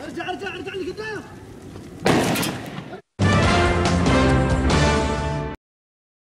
ارجع ارجع ارجع لقدام.